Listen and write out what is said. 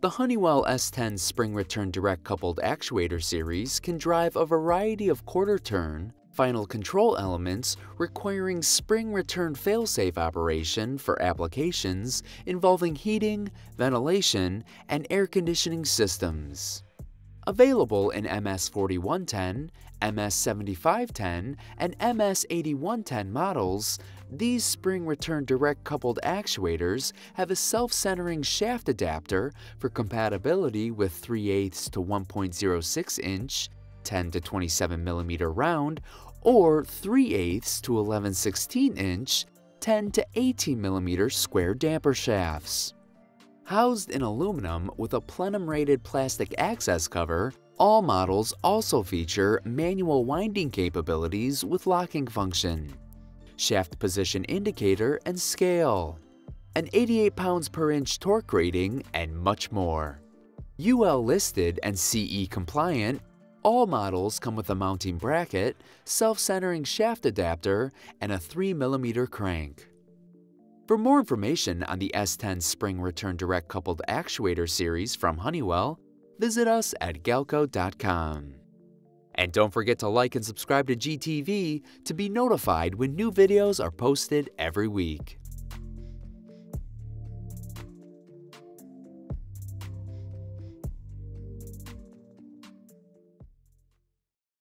The Honeywell S10 spring return direct coupled actuator series can drive a variety of quarter turn, final control elements requiring spring return failsafe operation for applications involving heating, ventilation, and air conditioning systems. Available in MS4110, MS7510, and MS8110 models, these spring return direct coupled actuators have a self-centering shaft adapter for compatibility with 3 8 to 1.06 inch, 10 to 27 millimeter round, or 3 8 to 11 16 inch, 10 to 18 millimeter square damper shafts. Housed in aluminum with a plenum-rated plastic access cover, all models also feature manual winding capabilities with locking function, shaft position indicator and scale, an 88 pounds per inch torque rating, and much more. UL listed and CE compliant, all models come with a mounting bracket, self-centering shaft adapter, and a 3mm crank. For more information on the S10 Spring Return Direct Coupled Actuator series from Honeywell, visit us at galco.com. And don't forget to like and subscribe to GTV to be notified when new videos are posted every week.